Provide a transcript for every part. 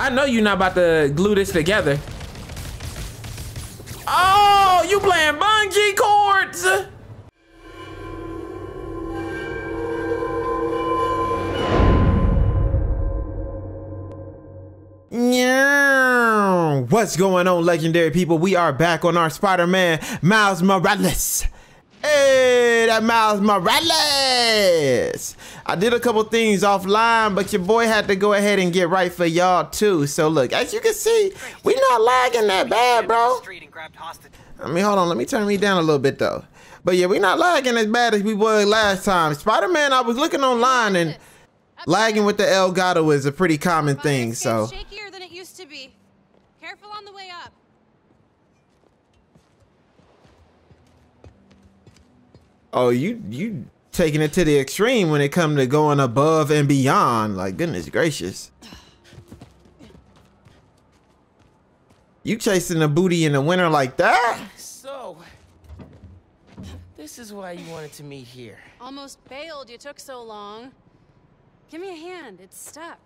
I know you're not about to glue this together. Oh, you playing bungee cords? Yeah. What's going on, legendary people? We are back on our Spider-Man Miles Morales. Hey, that Miles Morales. I did a couple things offline, but your boy had to go ahead and get right for y'all too. So look, as you can see, we not lagging that bad, bro. I mean, hold on, let me turn me down a little bit though. But yeah, we not lagging as bad as we were last time. Spider-Man, I was looking online and lagging with the Elgato is a pretty common thing, so. shakier than it used to be. Careful on the way up. Oh, you you taking it to the extreme when it come to going above and beyond. Like goodness gracious. You chasing the booty in the winter like that? So, this is why you wanted to meet here. Almost bailed. You took so long. Give me a hand. It's stuck.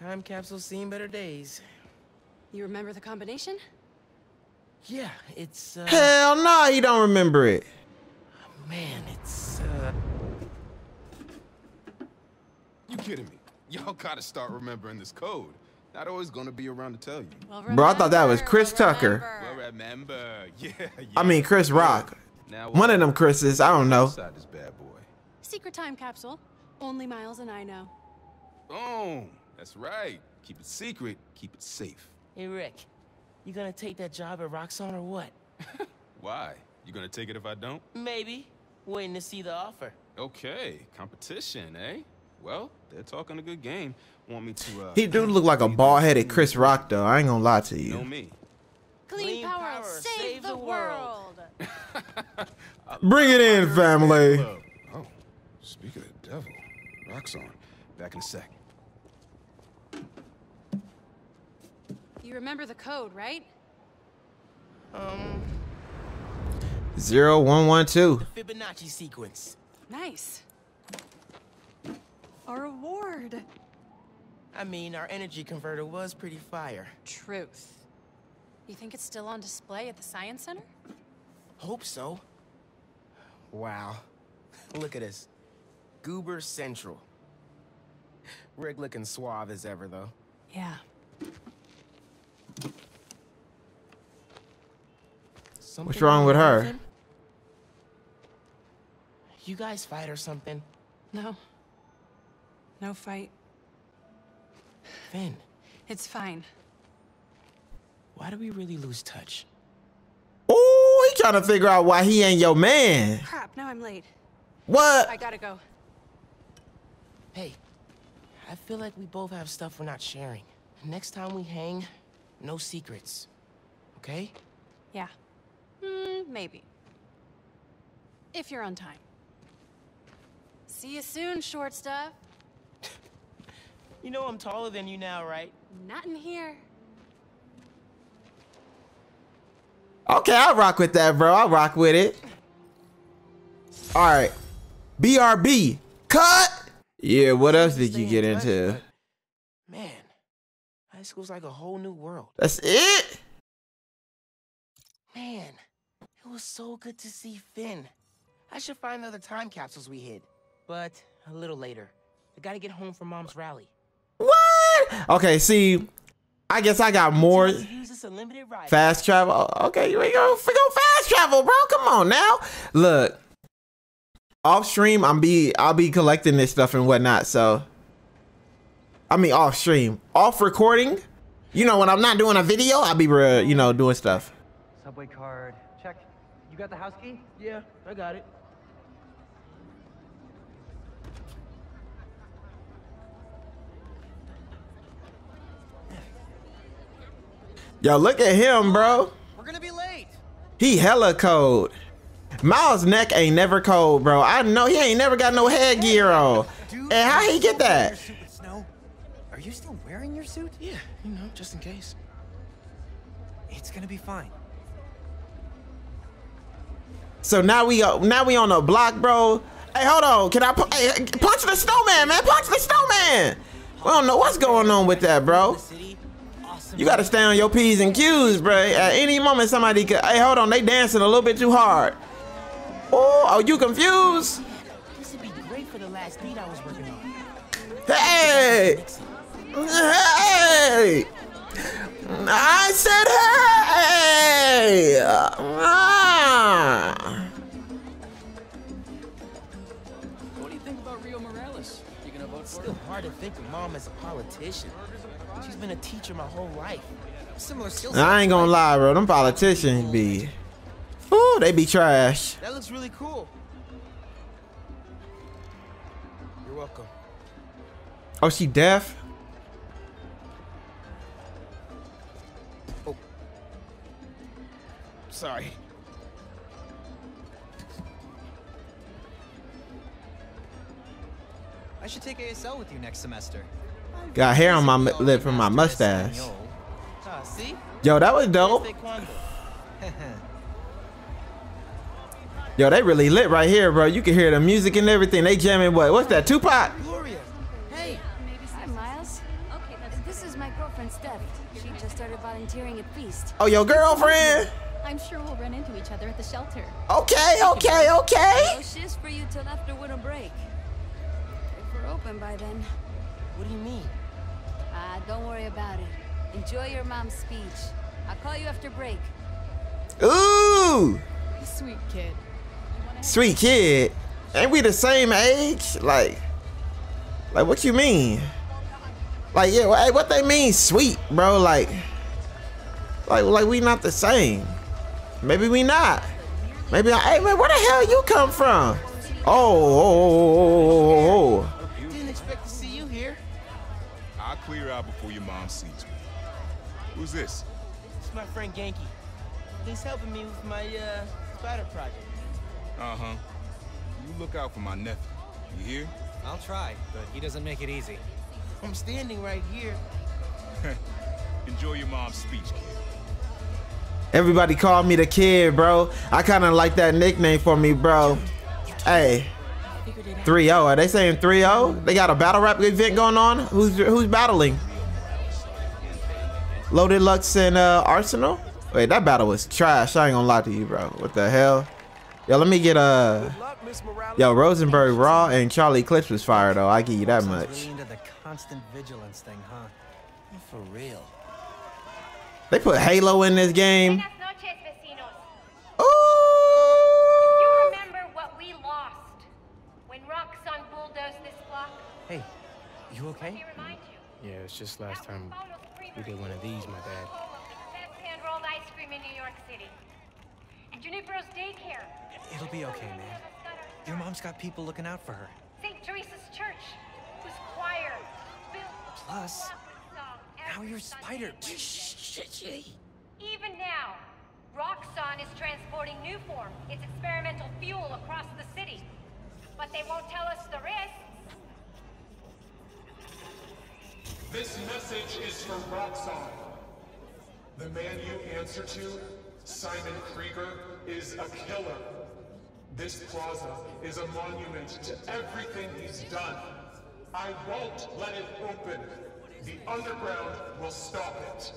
Time capsule seen better days. You remember the combination? Yeah, it's, uh, Hell no, he don't remember it. man, it's, uh, You kidding me? Y'all gotta start remembering this code. Not always gonna be around to tell you. Well, Bro, I thought that was Chris well, Tucker. Well, remember. remember. Yeah, yeah. I mean Chris Rock. Now, One of them Chris's, I don't know. Inside this bad boy. Secret time capsule. Only Miles and I know. Boom. That's right. Keep it secret. Keep it safe. hey Rick, you gonna take that job at Roxxon or what? Why? You gonna take it if I don't? Maybe. Waiting to see the offer. Okay. Competition, eh? Well, they're talking a good game. Want me to, uh... He do look like a bald-headed Chris Rock though. I ain't gonna lie to You know me. Clean, Clean power, power, save, save the, the world. world. Bring it in, family. Oh, speak of the devil. Roxxon. Back in a sec. You remember the code, right? Um, Zero one one two. Fibonacci sequence. Nice. A reward. I mean, our energy converter was pretty fire. Truth. You think it's still on display at the Science Center? Hope so. Wow. Look at this. Goober Central. Rick looking suave as ever, though. Yeah. Something wrong with her? You guys fight or something? No. No fight. Finn, It's fine. why do we really lose touch? Oh, he trying to figure out why he ain't your man. Crap, now I'm late. What? I gotta go. Hey, I feel like we both have stuff we're not sharing. Next time we hang, no secrets. Okay? Yeah. Hmm, maybe. If you're on time. See you soon, short stuff. You know I'm taller than you now, right? Not in here. Okay, I'll rock with that, bro. I'll rock with it. All right. BRB. Cut. Yeah, what else did you get into? Man, high school's like a whole new world. That's it? Man, it was so good to see Finn. I should find the other time capsules we hid. But a little later. I gotta get home for mom's rally. What? Okay, see, I guess I got more Use this unlimited ride. fast travel. Okay, you ain't gonna go fast travel, bro. Come on now. Look, off stream, I'm be I'll be collecting this stuff and whatnot. So, I mean, off stream, off recording. You know, when I'm not doing a video, I'll be, you know, doing stuff. Subway card. Check. You got the house key? Yeah, I got it. Yo, look at him, bro. We're gonna be late. He hella cold. Miles' neck ain't never cold, bro. I know he ain't never got no headgear on. Dude, And how he get that? snow. Are you still wearing your suit? Yeah, you know, just in case. It's gonna be fine. So now we uh, now we on the block, bro. Hey, hold on. Can I hey, punch the snowman, man? Punch the snowman. We don't know what's going on with that, bro. The city, awesome. You gotta stay on your P's and Q's, bro. At any moment, somebody could. Hey, hold on. They dancing a little bit too hard. Oh, are you confused? This would be great for the last beat I was working on. Hey! Hey! I said hey! Ah. What do you think about Rio Morales? You gonna vote It's for still him? hard to think of mom as a politician. She's been a teacher my whole life. Similar skill I ain't gonna lie, bro. Them politicians be. Ooh, they be trash. That looks really cool. You're welcome. Oh, she deaf? Sorry. I should take ASL with you next semester. Got hair on my We mi- all lip from my mustache. Espanol. Ah, see? Yo, that was dope. Yo, they really lit right here, bro. You can hear the music and everything. They jamming what? What's that? Tupac? Gloria. Hey. Hi, Miles. Okay, this is my girlfriend, Steph. She just started volunteering at Feast. Oh, your girlfriend? I'm sure we'll run into each other at the shelter. Okay, okay, okay. No shifts for you till after winter break. If we're open by then. What do you mean? Ah, don't worry about it. Enjoy your mom's speech. I'll call you after break. Ooh, Sweet kid. sweet kid. Ain't we the same age? Like, like what you mean? Like, yeah, well, hey, what they mean, sweet, bro? Like, like, like we not the same. Maybe we not. Maybe, I, hey man, where the hell you come from? Oh, oh, oh, oh, oh, oh. Didn't expect to see you here. I'll clear out before your mom sees me. Who's this? It's my friend Ganke. He's helping me with my uh spider project. Uh-huh. You look out for my nephew. You hear? I'll try, but he doesn't make it easy. I'm standing right here. Enjoy your mom's speech, kid. Everybody call me the kid, bro. I kind of like that nickname for me, bro. Hey, Figured it out. 3-0. Are they saying 3-0? They got a battle rap event going on? Who's who's battling? Loaded Lux and uh, Arsonal? Wait, that battle was trash. I ain't gonna lie to you, bro. What the hell? Yo, let me get uh Yo, Rosenberg Raw and Charlie Clips was fire though. I give you that much. For real. They put Halo in this game. Buenas. Ooh! You remember what we lost when Roxxon bulldozed this block? Hey, you okay? remind you. Yeah, it's just last time we did one of these, my bad. home of the best hand-rolled ice cream in New York City. And Junipero's daycare. It'll be okay, man. Your mom's got people looking out for her. St. Teresa's Church, whose choir built Plus, now you're Sunday Spider. Morning. Even now, Roxxon is transporting Nuform, its experimental fuel, across the city. But they won't tell us the risks. This message is from Roxxon. The man you answer to, Simon Krieger, is a killer. This plaza is a monument to everything he's done. I won't let it open. The underground will stop it.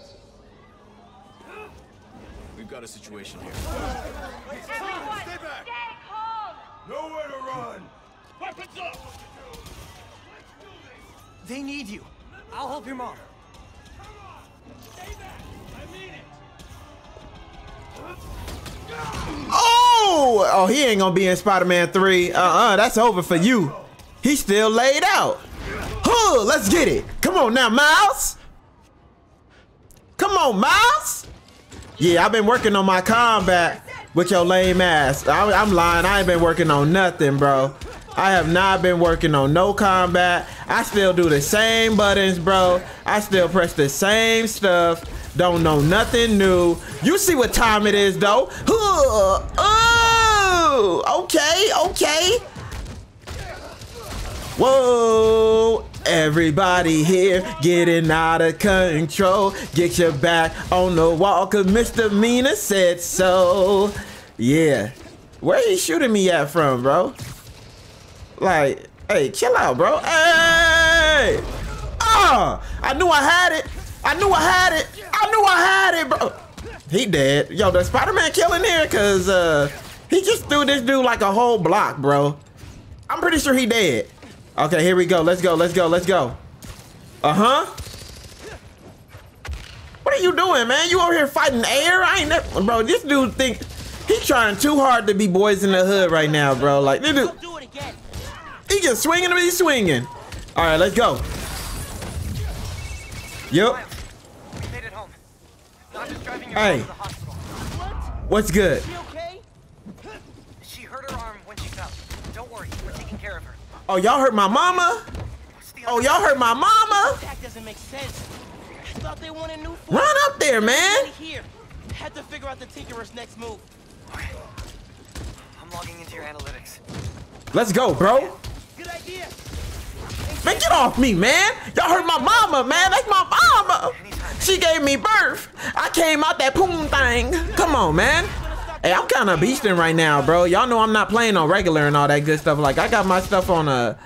We've got a situation here. Everyone, stay calm! Nowhere to run! Weapons up! They need you. I'll help your mom. Oh! Oh, he ain't gonna be in Spider-Man 3. Uh-uh, that's over for you. He's still laid out. Huh, let's get it. Come on now, Miles. Come on, Miles. Yeah, I've been working on my combat with your lame ass. I, I'm lying. I ain't been working on nothing, bro. I have not been working on no combat. I still do the same buttons, bro. I still press the same stuff. Don't know nothing new. You see what time it is, though. Oh, okay, okay. Whoa, everybody here getting out of control. Get your back on the wall, cause Mr. Mina said so. Yeah. Where you shooting me at from, bro? Like, hey, chill out, bro. Hey! Ah! I knew I had it. I knew I had it. I knew I had it, bro. He dead. Yo, the Spider-Man killing here? Cause uh he just threw this dude like a whole block, bro. I'm pretty sure he dead. Okay, here we go. Let's go. Let's go. Let's go. Uh-huh. What are you doing, man? You over here fighting air? I ain't never, bro. This dude think he trying too hard to be boys in the hood right now, bro. Like this dude, Do it again. he just swinging and he's swinging. All right, let's go. Yep. We made it home. Not just driving your Hey. mom to the hospital. What's good? You okay? She hurt her arm when she fell. Don't worry, we're taking care of her. Oh, y'all hurt my mama? Oh, y'all hurt my mama? That doesn't make sense. Thought they wanted new. Run up there, man. Here. Had to figure out the Tinkerer's next move. I'm logging into your analytics. Let's go, bro. Good idea. Man, get off me, man. Y'all hurt my mama, man. That's my mama. She gave me birth. I came out that poon thing. Come on, man. Hey, I'm kind of beasting right now, bro. Y'all know I'm not playing on regular and all that good stuff. Like, I got my stuff on a...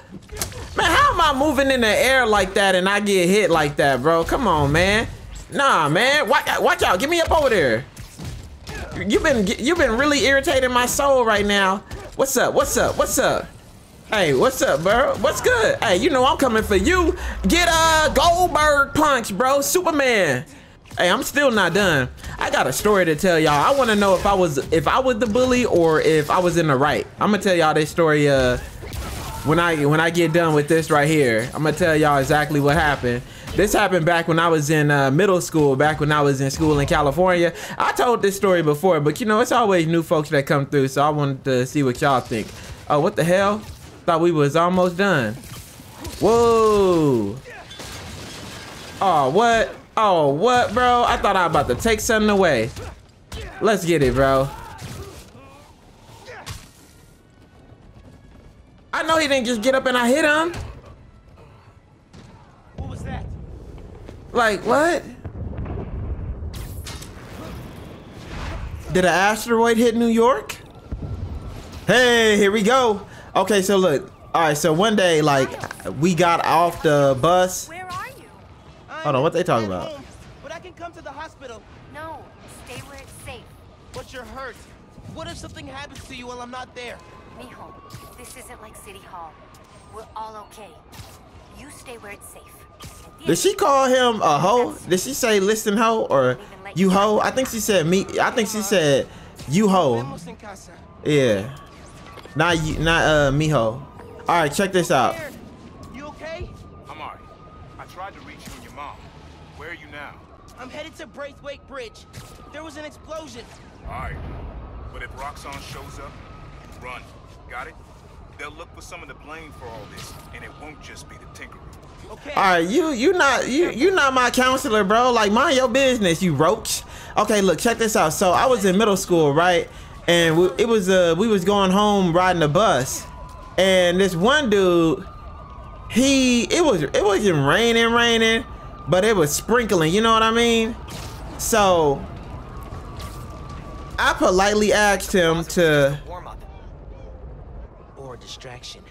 Man, how am I moving in the air like that and I get hit like that, bro? Come on, man. Nah, man. Watch, watch out. Get me up over there. You've been you've been really irritating my soul right now. What's up? What's up? What's up? Hey, what's up, bro? What's good? Hey, you know I'm coming for you. Get a Goldberg punch, bro. Superman. Hey, I'm still not done. I got a story to tell y'all. I want to know if I was if I was the bully or if I was in the right. I'm gonna tell y'all this story uh when I when I get done with this right here. I'm gonna tell y'all exactly what happened. This happened back when I was in uh, middle school, back when I was in school in California. I told this story before, but you know, it's always new folks that come through, so I wanted to see what y'all think. Oh, what the hell? Thought we was almost done. Whoa. Oh, what? Oh, what, bro? I thought I was about to take something away. Let's get it, bro. I know he didn't just get up and I hit him. What was that? Like, what? Did an asteroid hit New York? Hey, here we go. Okay, so look. All right, so one day, like, we got off the bus. Where are you? Hold on, what they talking about? home, But I can come to the hospital. No, stay where it's safe. But you're hurt. What if something happens to you while I'm not there? Mijo, this isn't like City Hall. We're all okay. You stay where it's safe. Did she call him a hoe? Did she say listen hoe or you hoe? I think she said me. I think she said you hoe. Vemos en casa. Yeah. Not you, not uh me hoe. All right, check this out. Headed to Braithwaite Bridge. There was an explosion. Alright. But if Roxxon shows up, run. Got it? They'll look for some of the blame for all this, and it won't just be the Tinkerer. Okay. All right, you you not you you not my counselor, bro. Like mind your business, you roach. Okay, look, check this out. So I was in middle school, right? And we, it was uh we was going home riding the bus, and this one dude, he it was it wasn't raining raining, but it was sprinkling. You know what I mean? So I politely asked him to. Warm up. Or distraction.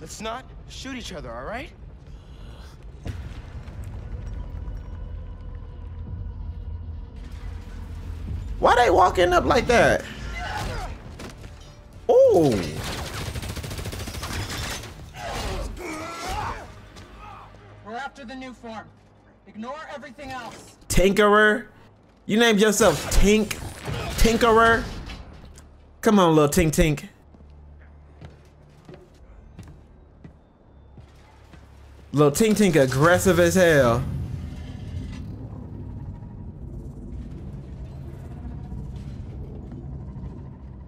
Let's not shoot each other, all right? Why they walking up like that? Ooh. We're after the Nuform. Ignore everything else. Tinkerer. You named yourself Tink. Tinkerer. Come on, little Tink Tink. Little Tink Tink aggressive as hell.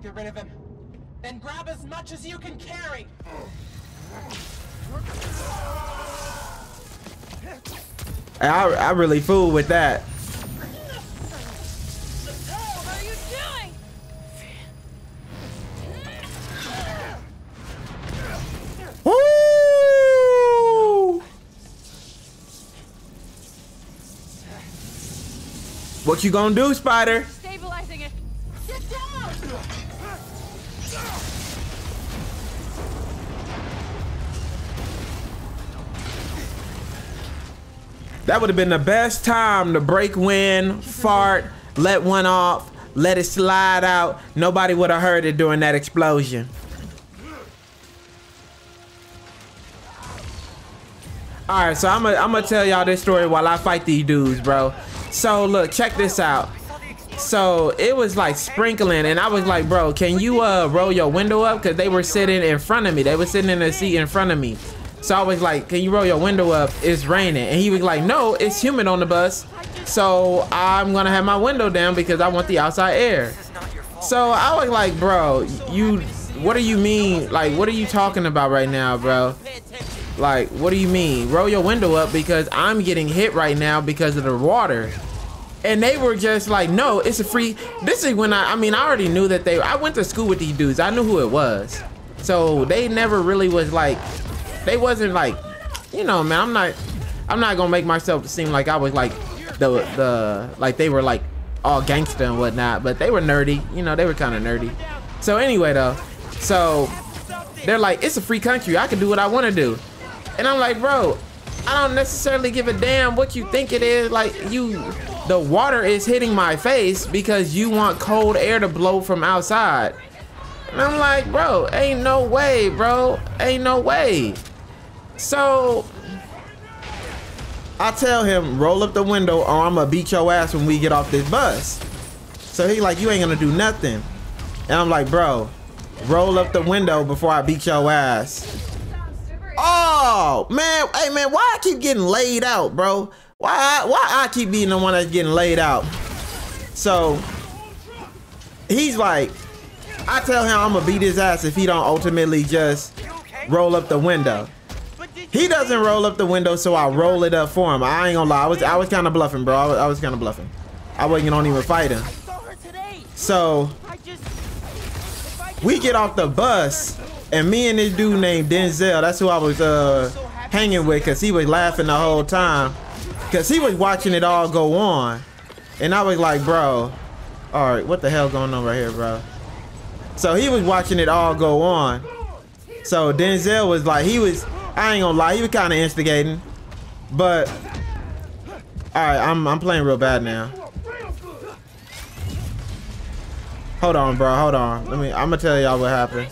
Get rid of him. Then grab as much as you can carry. I, I really fool with that. What you gonna do, Spider? That would have been the best time to break wind, fart, let one off, let it slide out. Nobody would have heard it during that explosion. All right, so I'm gonna tell y'all this story while I fight these dudes, bro. So look, check this out. So it was like sprinkling, and I was like, bro, can you uh roll your window up? Cause they were sitting in front of me. They were sitting in the seat in front of me. So I was like, can you roll your window up? It's raining. And he was like, no, it's humid on the bus. So I'm gonna have my window down because I want the outside air. So I was like, bro, you, what do you mean? Like, what are you talking about right now, bro? Like, what do you mean? Roll your window up because I'm getting hit right now because of the water. And they were just like, no, it's a free. This is when I, I mean, I already knew that they, I went to school with these dudes. I knew who it was. So they never really was like, they wasn't like, you know, man, I'm not, I'm not gonna make myself seem like I was like the, the, like they were like all gangster and whatnot, but they were nerdy. You know, they were kind of nerdy. So anyway, though, so they're like, it's a free country. I can do what I want to do. And I'm like, bro, I don't necessarily give a damn what you think it is. Like you, the water is hitting my face because you want cold air to blow from outside. And I'm like, bro, ain't no way, bro. Ain't no way. So I tell him, roll up the window or I'm gonna beat your ass when we get off this bus. So he like, you ain't gonna do nothing. And I'm like, bro, roll up the window before I beat your ass. Oh man, hey man, why I keep getting laid out, bro? Why why I keep being the one that's getting laid out? So he's like, I tell him I'm gonna beat his ass if he don't ultimately just roll up the window. He doesn't roll up the window, so I roll it up for him. I ain't gonna lie, I was I was kind of bluffing, bro. I was, I was kind of bluffing. I wasn't gonna even fight him. So we get off the bus, and me and this dude named Denzel, that's who I was uh, hanging with, cause he was laughing the whole time, cause he was watching it all go on, and I was like, bro, all right, what the hell going on right here, bro? So he was watching it all go on. So Denzel was like, he was, I ain't gonna lie, he was kind of instigating, but all right, I'm I'm playing real bad now. Hold on, bro. Hold on. Let me. I'm gonna tell y'all what happened.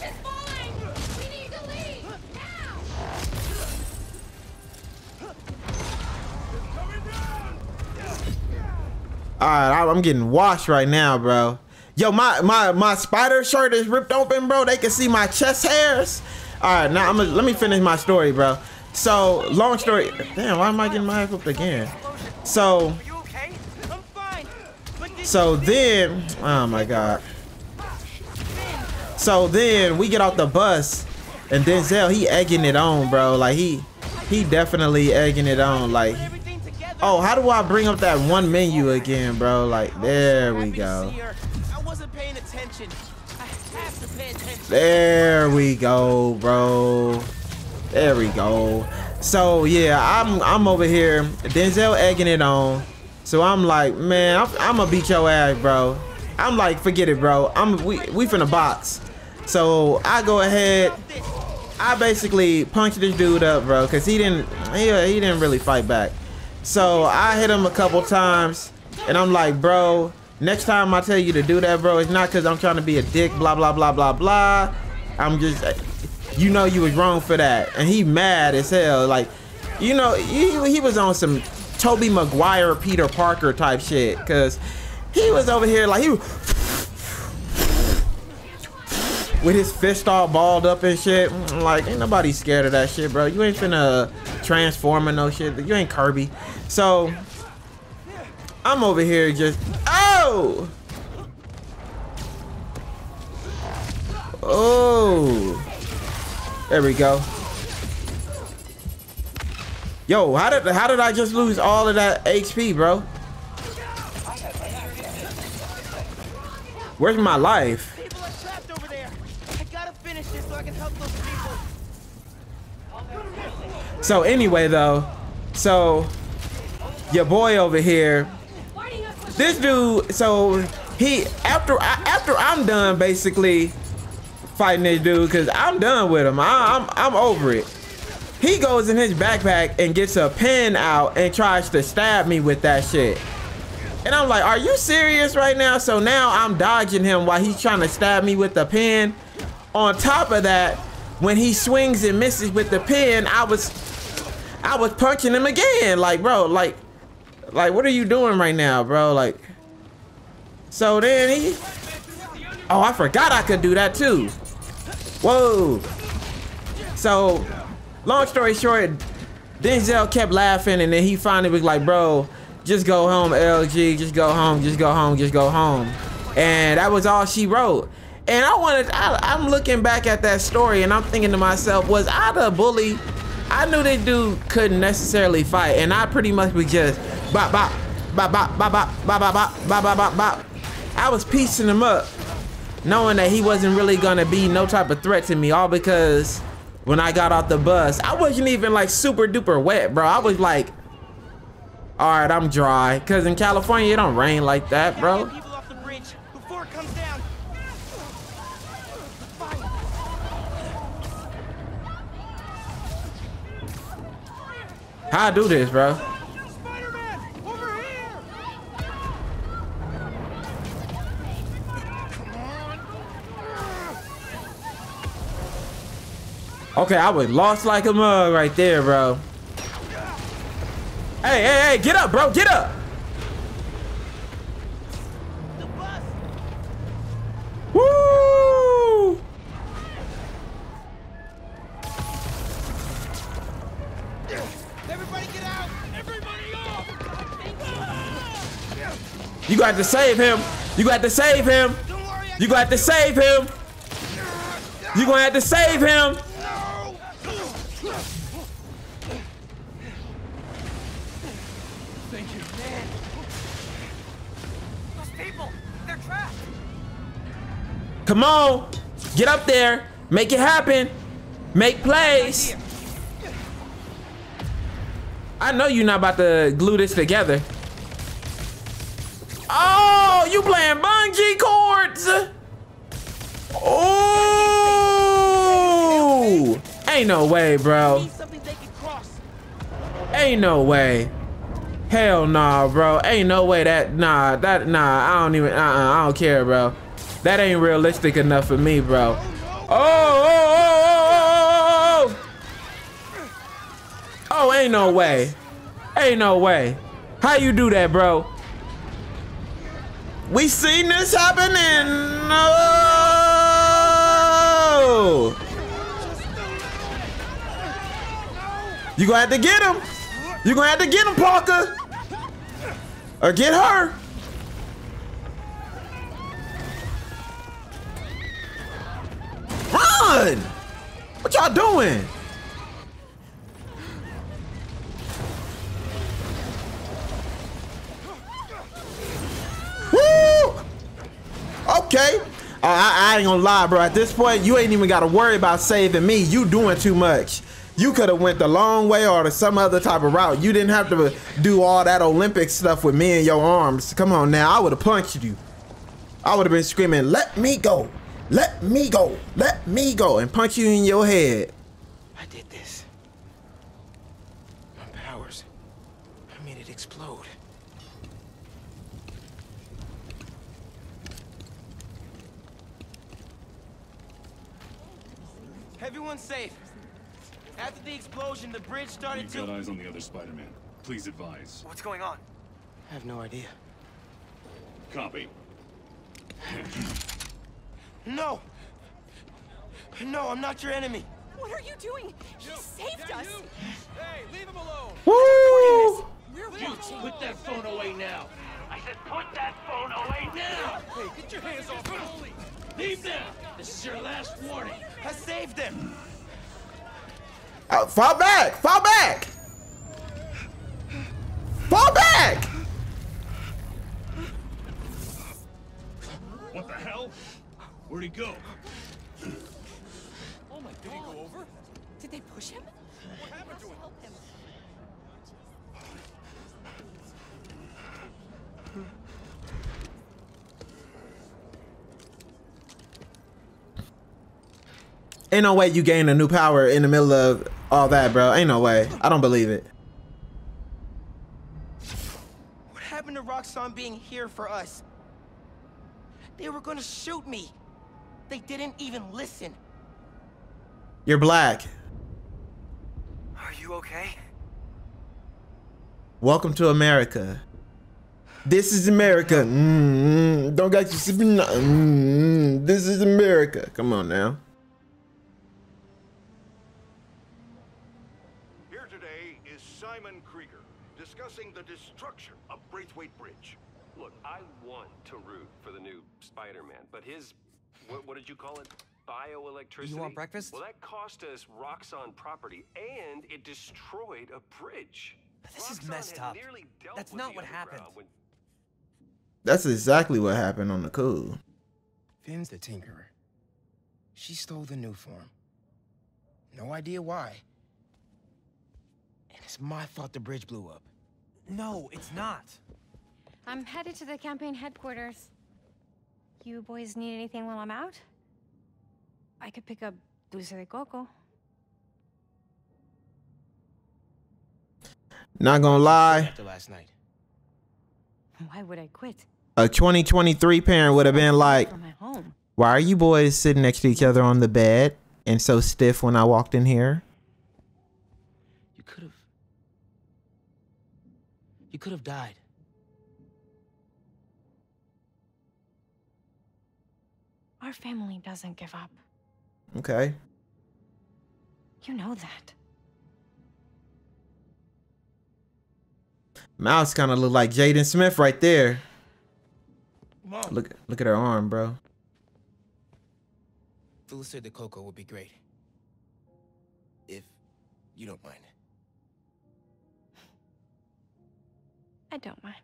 All right, I'm getting washed right now, bro. Yo, my my my spider shirt is ripped open, bro. They can see my chest hairs. All right, now I'm gonna let me finish my story, bro. So, long story. Damn, why am I getting my ass whooped again? So, so then, oh my god. So then we get off the bus, and Denzel he egging it on, bro. Like he he definitely egging it on. Like, oh, how do I bring up that one menu again, bro? Like, there we go. There we go, bro. There we go. So yeah, I'm I'm over here. Denzel egging it on. So I'm like, man, I'm, I'm gonna beat your ass, bro. I'm like, forget it, bro. I'm we we finna box. So I go ahead. I basically punched this dude up, bro, cause he didn't he, he didn't really fight back. So I hit him a couple times, and I'm like, bro, next time I tell you to do that, bro, it's not cause I'm trying to be a dick, blah blah blah blah blah. I'm just, you know, you was wrong for that, and he mad as hell. Like, you know, he he was on some Tobey Maguire, Peter Parker type shit, cause he was over here like he. with his fist all balled up and shit. Mm, like, ain't nobody scared of that shit, bro. You ain't finna transform or no shit. You ain't Kirby. So, I'm over here just... Oh! Oh! There we go. Yo, how did how did I just lose all of that HP, bro? Where's my life? So anyway, though, so your boy over here, this dude, so he after I, after I'm done basically fighting this dude because I'm done with him. I, I'm I'm over it. He goes in his backpack and gets a pen out and tries to stab me with that shit. And I'm like, are you serious right now? So now I'm dodging him while he's trying to stab me with the pen. On top of that, when he swings and misses with the pen, I was I was punching him again. Like, bro, like like what are you doing right now, bro? Like So then he Oh, I forgot I could do that too. Whoa. So long story short, Denzel kept laughing and then he finally was like, bro, just go home, LG, just go home, just go home, just go home. And that was all she wrote. And I wanted, I, I'm looking back at that story and I'm thinking to myself, was I the bully? I knew this dude couldn't necessarily fight and I pretty much was just bop, bop, bop, bop, bop, bop, bop, bop, bop, bop, bop, bop, bop. I was piecing him up, knowing that he wasn't really gonna be no type of threat to me, all because when I got off the bus, I wasn't even like super duper wet, bro. I was like, all right, I'm dry. Cause in California, it don't rain like that, bro. People off the bridge before it comes down. How I do this, bro? Okay, I was lost like a mug right there, bro. Hey, hey, hey, get up, bro, get up. The. Woo! Everybody get out! Everybody off! You got to save him. You got to save him. Don't worry, I You got to save him. You gonna have to save him. Come on, get up there. Make it happen. Make plays. I know you're not about to glue this together. Oh, you playing bungee cords? Oh, ain't no way, bro. Ain't no way. Hell nah, bro. Ain't no way that nah that nah. I don't even uh uh I don't care, bro. That ain't realistic enough for me, bro. Oh oh oh oh oh oh. Oh, ain't no way. Ain't no way. How you do that, bro? We seen this happening. No. You gonna have to get him. You gonna have to get him, Parker. Or get her. Run! What y'all doing? Woo! Okay. I, I ain't gonna lie, bro. At this point, you ain't even gotta worry about saving me. You doing too much. You could have went the long way or to some other type of route. You didn't have to do all that Olympic stuff with me in your arms. Come on now, I would have punched you. I would have been screaming, "Let me go! Let me go! Let me go!" and punch you in your head. I did this. My powers. I made it explode. Everyone's safe. After the explosion, the bridge started We've got eyes on the other Spider-Man. Please advise. What's going on? I have no idea. Copy. No! No, I'm not your enemy. What are you doing? He saved us. Hey, leave him alone! Woo! We're watching. Put that phone away now. I said put that phone away now! Hey, get your hands off me! Leave now! This is your last warning. I saved him! Uh, fall back! Fall back! Fall back! Where'd he go? oh my god. Did he go over? Did they push him? What happened to him? Help him. Ain't no way you gain a new power in the middle of all that, bro. Ain't no way. I don't believe it. What happened to Roxxon being here for us? They were gonna shoot me. They didn't even listen. You're black. Are you okay? Welcome to America. This is America. Mm, don't got you sipping. Mm, this is America. Come on now. Here today is Simon Krieger, discussing the destruction of Braithwaite Bridge. Look, I want to root for the new Spider-Man, but his, what, what did you call it? Bioelectricity? You want breakfast? Well, that cost us Roxxon property, and it destroyed a bridge. This is messed up. That's not what happened. when- That's exactly what happened on the cool. Finn's the Tinkerer. She stole the Nuform. No idea why. And it's my fault the bridge blew up. No, it's not. I'm headed to the campaign headquarters. You boys need anything while I'm out? I could pick up dulce de coco. Not gonna lie, After last night. Why would I quit? a 2023 parent would have been like, For my home. "Why are you boys sitting next to each other on the bed and so stiff when I walked in here?" You could have. You could have died. Our family doesn't give up. Okay. You know that. Mouse kind of look like Jaden Smith right there. Mom. Look, look at her arm, bro. Dulce de coco would be great. If you don't mind. I don't mind.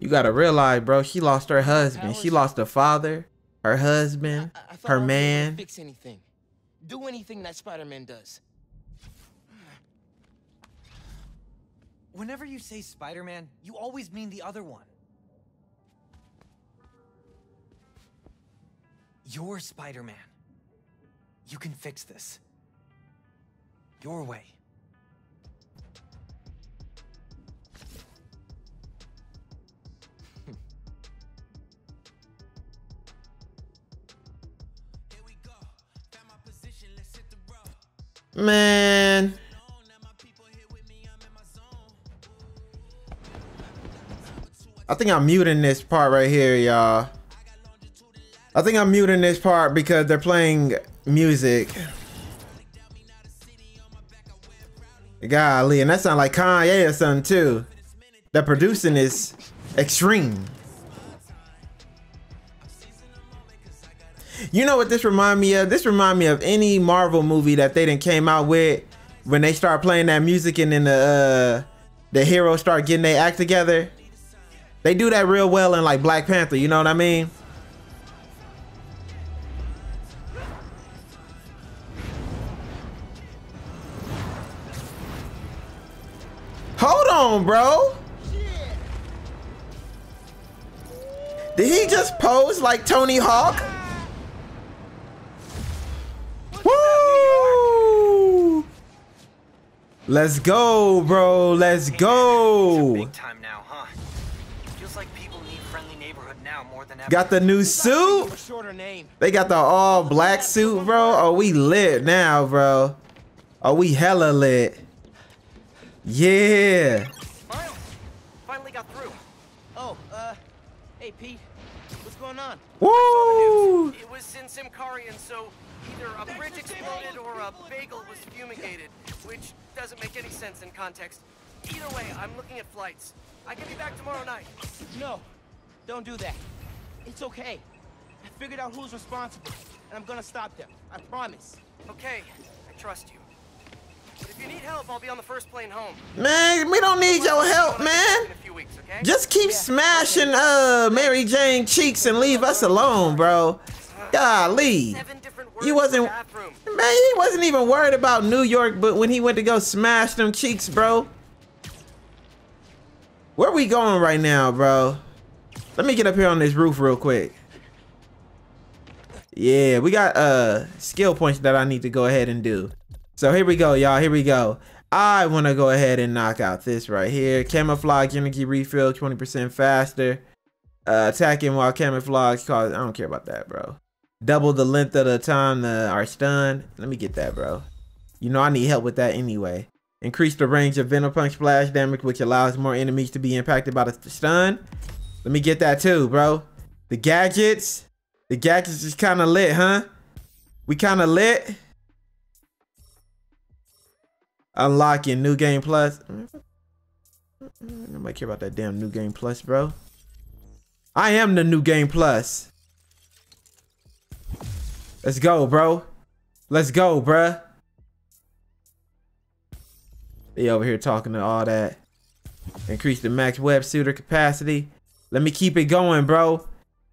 You gotta realize, bro. She lost her husband. She lost her father, her husband, I thought her I wouldn't be able to man. Fix anything. Do anything that Spider-Man does. Whenever you say Spider-Man, you always mean the other one. You're Spider-Man. You can fix this. Your way. Man. I think I'm muting this part right here, y'all. I think I'm muting this part because they're playing music. Golly, and that sound like Kanye or something too. The producing is extreme. You know what this remind me of? This remind me of any Marvel movie that they didn't came out with when they start playing that music and then the uh, the heroes start getting their act together. They do that real well in like Black Panther. You know what I mean? Hold on, bro. Did he just pose like Tony Hawk? Let's go, bro. Let's go. Big time now, huh? Feels like people need friendly neighborhood now more than ever. Got the new suit. They got the all black suit, bro. Oh, we lit now, bro. Oh, we hella lit. Yeah. Miles, finally got through. Oh, uh, hey Pete, what's going on? Woo! It was in Symkarian, so either a bridge exploded or a bagel was fumigated, which doesn't make any sense in context. Either way, I'm looking at flights. I can be back tomorrow night. No, don't do that. It's okay. I figured out who's responsible, and I'm gonna stop them. I promise. Okay, I trust you. But if you need help, I'll be on the first plane home. Man, we don't need your help, man. In a few weeks, okay? Just keep smashing uh Mary Jane cheeks and leave us alone, bro. Golly. You wasn't Man, he wasn't even worried about New York, but when he went to go smash them cheeks, bro. Where we going right now, bro? Let me get up here on this roof real quick. Yeah, we got uh skill points that I need to go ahead and do. So here we go, y'all. Here we go. I want to go ahead and knock out this right here. Camouflage energy refill 20% faster. Uh, attacking while camouflage cause I don't care about that, bro. Double the length of the time the our stun. Let me get that, bro. You know I need help with that anyway. Increase the range of Venom Punch splash damage, which allows more enemies to be impacted by the stun. Let me get that too, bro. The gadgets. The gadgets is kind of lit, huh? We kind of lit. Unlocking New Game Plus. Nobody care about that damn New Game Plus, bro. I am the New Game Plus. Let's go, bro. Let's go, bruh. They over here talking to all that. Increase the max web shooter capacity. Let me keep it going, bro.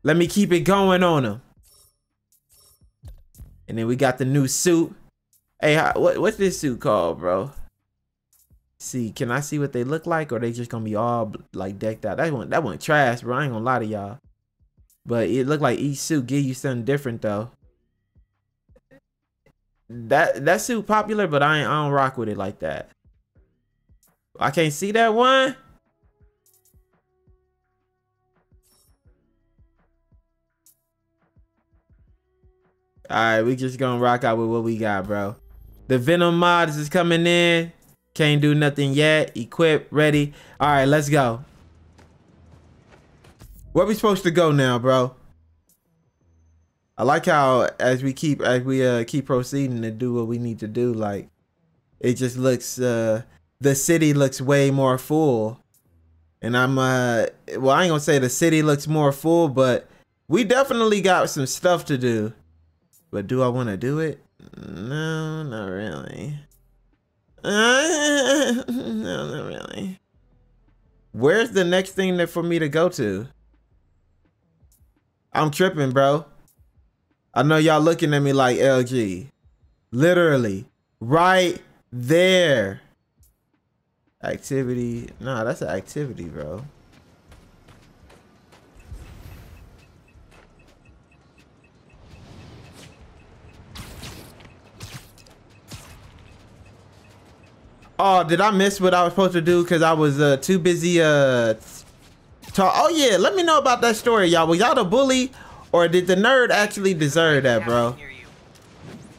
Let me keep it going on them. And then we got the new suit. Hey, what, what's this suit called, bro? See, can I see what they look like, or they just gonna be all like decked out? That one, that one trash, bro. I ain't gonna lie to y'all. But it looked like each suit give you something different, though. That that's suit popular, but I ain't, I don't rock with it like that. I can't see that one. All right, we just gonna rock out with what we got, bro. The Venom mods is coming in. Can't do nothing yet. Equip, ready. All right, let's go. Where we supposed to go now, bro? I like how as we keep as we uh keep proceeding to do what we need to do, like it just looks uh the city looks way more full. And I'm uh well I ain't gonna say the city looks more full, but we definitely got some stuff to do. But do I wanna do it? No, not really. Uh, no, not really. Where's the next thing that for me to go to? I'm tripping, bro. I know y'all looking at me like LG. Literally, right there. Activity. Nah, that's an activity, bro. Oh, did I miss what I was supposed to do because I was uh, too busy uh talk? Oh yeah, let me know about that story, y'all. Was y'all the bully or did the nerd actually deserve that, bro?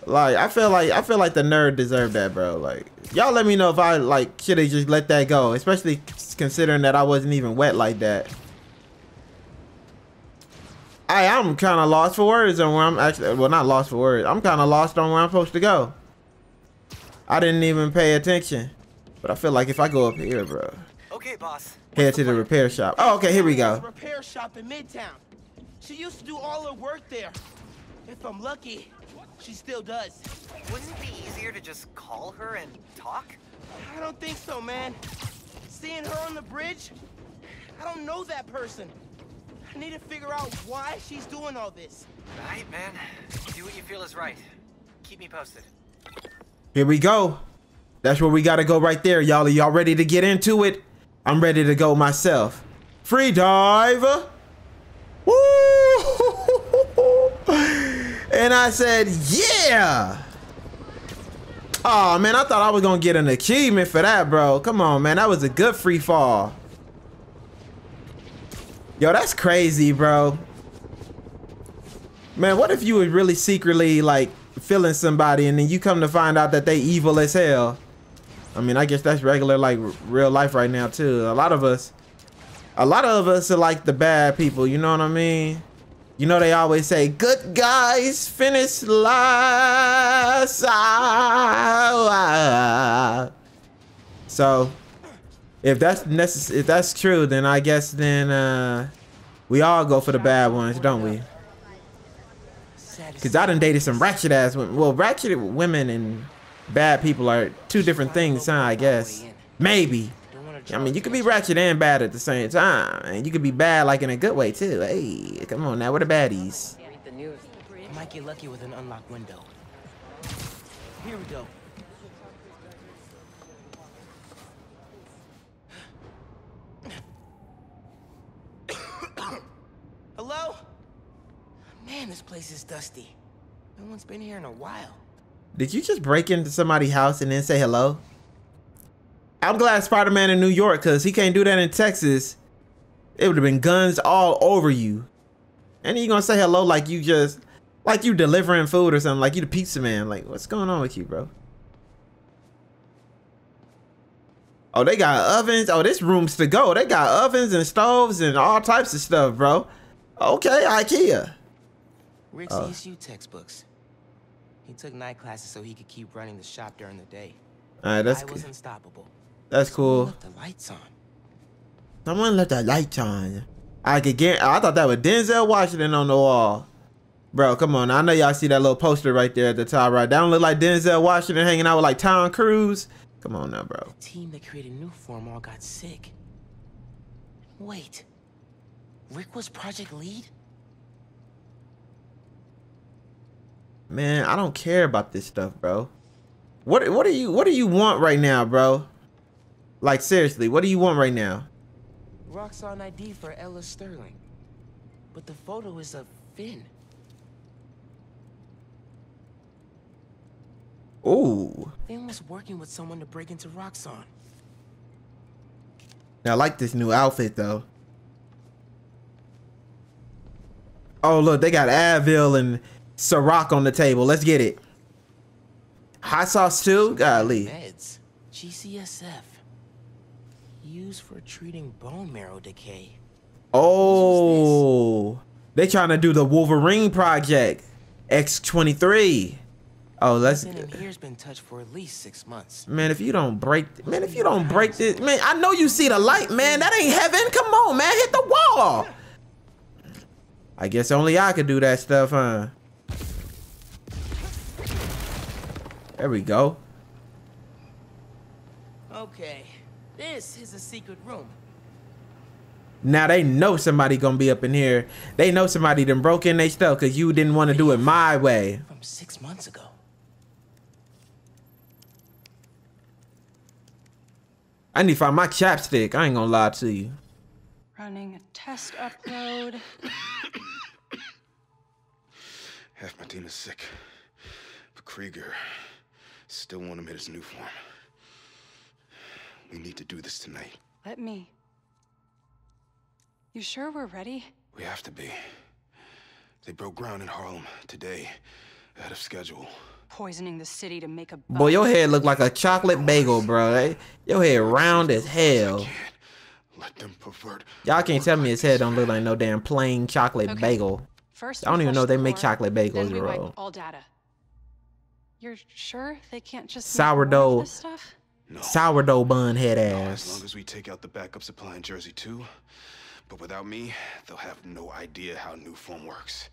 Like I feel like I feel like the nerd deserved that, bro. Like y'all let me know if I like should have just let that go, especially considering that I wasn't even wet like that. I I'm kind of lost for words on where I'm actually well not lost for words. I'm kind of lost on where I'm supposed to go. I didn't even pay attention. But I feel like if I go up here, bro. Okay, boss. Head to the repair shop. Oh, okay, here we go. Repair shop in Midtown. She used to do all her work there. If I'm lucky, she still does. Wouldn't it be easier to just call her and talk? I don't think so, man. Seeing her on the bridge, I don't know that person. I need to figure out why she's doing all this. Right, man. Do what you feel is right. Keep me posted. Here we go. That's where we gotta go right there, y'all. Are y'all ready to get into it? I'm ready to go myself. Free dive. Woo! And I said, yeah. Oh man, I thought I was gonna get an achievement for that, bro. Come on, man. That was a good free fall. Yo, that's crazy, bro. Man, what if you were really secretly like feeling somebody and then you come to find out that they evil as hell? I mean, I guess that's regular like real life right now too. A lot of us, a lot of us are like the bad people. You know what I mean? You know they always say good guys finish last. So if that's necess if that's true, then I guess then uh, we all go for the bad ones, don't we? Cause I done dated some ratchet ass women. Well, ratchet women and bad people are two different things, huh? I guess. Maybe. I mean, you could be ratchet and bad at the same time, and you could be bad like in a good way too. Hey, come on now, what the baddies? Read the news. I might get lucky with an unlocked window. Here we go. Hello? Man, this place is dusty. No one's been here in a while. Did you just break into somebody's house and then say hello? I'm glad Spider-Man in New York because he can't do that in Texas. It would have been guns all over you. And you gonna say hello like you just like you delivering food or something, like you the pizza man. Like, what's going on with you, bro? Oh, they got ovens. Oh, this room's to go. They got ovens and stoves and all types of stuff, bro. Okay, IKEA. Rick's uh. Oh. ESU textbooks. He took night classes so he could keep running the shop during the day. All right, that's I good. was unstoppable. That's cool. Left the lights on. Someone left the lights on. I could get. I thought that was Denzel Washington on the wall. Bro, come on. I know y'all see that little poster right there at the top right. That don't look like Denzel Washington hanging out with like Tom Cruise. Come on now, bro. Team that created Nuform all got sick. Wait. Rick was project lead? Man, I don't care about this stuff, bro. What what do you what do you want right now, bro? Like seriously, what do you want right now? Roxxon ID for Ella Sterling. But the photo is of Phin. Ooh. Phin was working with someone to break into Roxxon. I like this new outfit though. Oh look, they got Advil and Ciroc on the table. Let's get it. Hot sauce too? Golly. Meds. GCSF. Used for treating bone marrow decay. Oh, they trying to do the Wolverine project. X23. Oh, let's here's been touched for at least six months. man. If you don't break, man, if you don't break this, man, I know you see the light, man. That ain't heaven. Come on, man, hit the wall. I guess only I could do that stuff, huh? There we go. Okay. This is a secret room. Now they know somebody gonna be up in here. They know somebody done broke in their stuff because you didn't want to do it my way. From six months ago. I need to find my chapstick. I ain't gonna lie to you. Running a test upload. Half my team is sick. But Krieger still want him in his Nuform. We need to do this tonight. Let me. You sure we're ready? We have to be. They broke ground in Harlem today, ahead of schedule. Poisoning the city to make a Boy, your head look like a chocolate bagel, bro. eh? Your head round as hell. Let them pervert. Y'all can't tell me his head don't look like no damn plain chocolate Okay. bagel. First, I don't even flush know they make core, chocolate bagels, then we wipe bro. all data. You're sure they can't just make more of Sourdough, this stuff? sourdough bun head ass. As ass. long as we take out the backup supply in Jersey too. But without me, they'll have no idea how Nuform works.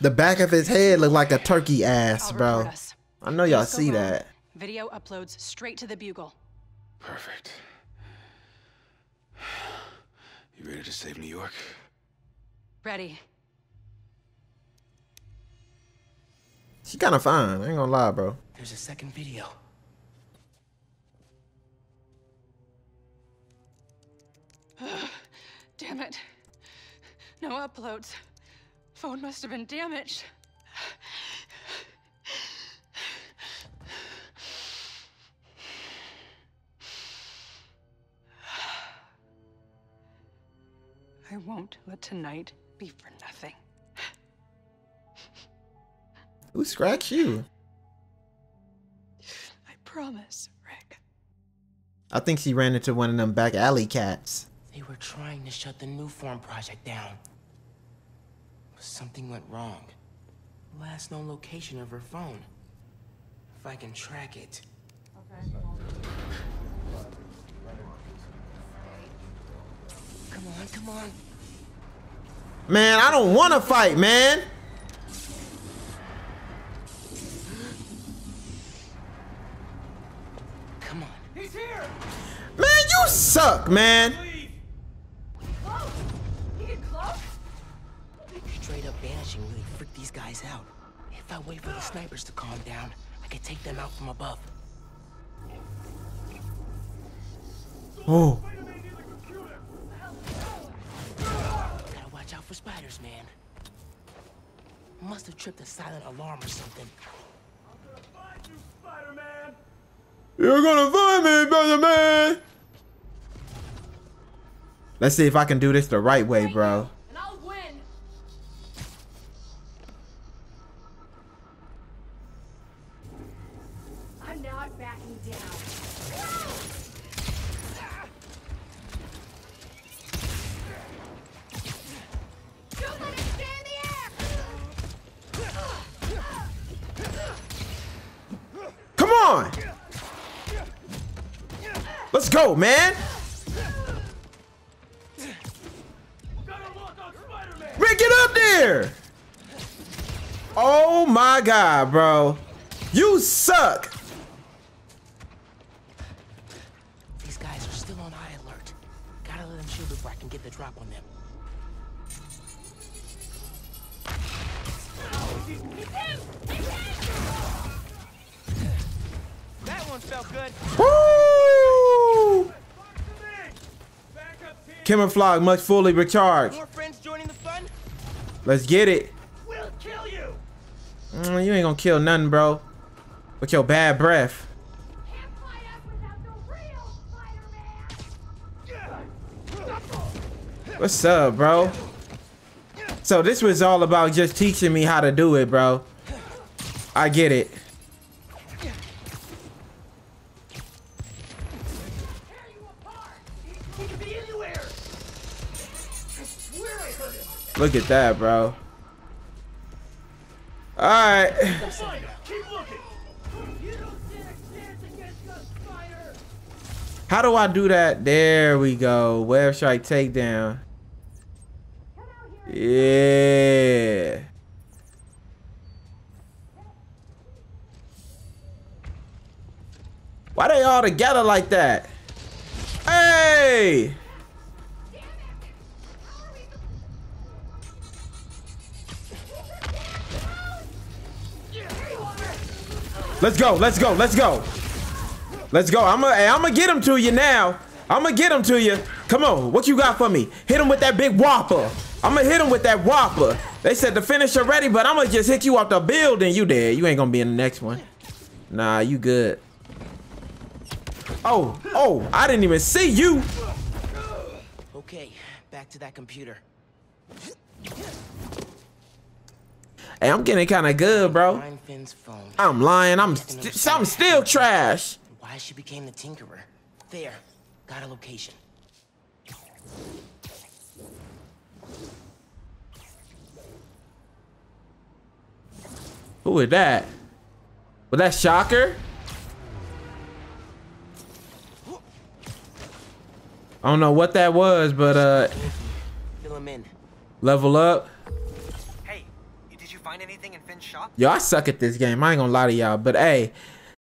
The back of his head look like a turkey ass, I'll bro. us. I know y'all see home. that. Video uploads straight to the Bugle. Perfect. You ready to save New York? Ready. She kind of fine. I ain't gonna lie, bro. There's a second video. Damn it. No uploads. Phone must have been damaged. I won't let tonight be for nothing. Who scratched you? I promise, Rick. I think she ran into one of them back alley cats. They were trying to shut the Nuform project down. But something went wrong. Last known location of her phone. If I can track it. Okay. Come on, come on. Man, I don't want to fight, man. Come on. He's here! Man, you suck, man. Vanishing really freaked these guys out. If I wait for the snipers to calm down, I could take them out from above. Oh, Gotta watch out for spiders, man. Must have tripped a silent alarm or something. I'm gonna find You're gonna find me, brother man. Let's see if I can do this the right way, bro. Go, man. Rick, get up there. Oh my God, bro. You suck. These guys are still on high alert. Gotta let them shield before I can get the drop on them. That one felt good. Woo! Camouflage must fully recharge. More friends joining the fun? Let's get it. We'll kill you. Mm, you ain't gonna kill nothing, bro. With your bad breath. What's up, bro? So this was all about just teaching me how to do it, bro. I get it. Look at that, bro. All right. Keep looking. You don't stand a chance against us, Spider. How do I do that? There we go. Web strike takedown. Yeah. Why they all together like that? Hey! Let's go, let's go, let's go. Let's go. I'm gonna I'm gonna get him to you now. I'm gonna get him to you. Come on, what you got for me? Hit him with that big whopper. I'm gonna hit him with that whopper. They said the finisher ready, but I'm gonna just hit you off the building. You dead. You ain't gonna be in the next one. Nah, you good. Oh, oh, I didn't even see you. Okay, back to that computer. Hey, I'm getting kind of good, bro. Find Phin's phone. I'm lying. I'm st I'm still trash. Why she became the Tinkerer. There, got a location. Who is that? Was that Shocker? I don't know what that was, but uh, Fill him in. level up. Find anything in Phin's shop? Yo, I suck at this game. I ain't gonna lie to y'all, but hey,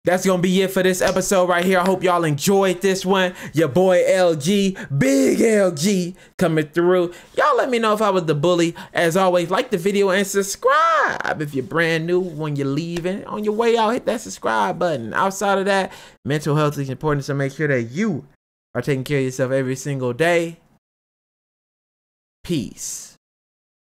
that's gonna be it for this episode right here. I hope y'all enjoyed this one. Your boy LG, big LG, coming through. Y'all let me know if I was the bully. As always, like the video and subscribe if you're brand new. When you're leaving, on your way out, hit that subscribe button. Outside of that, mental health is important, so make sure that you are taking care of yourself every single day. Peace.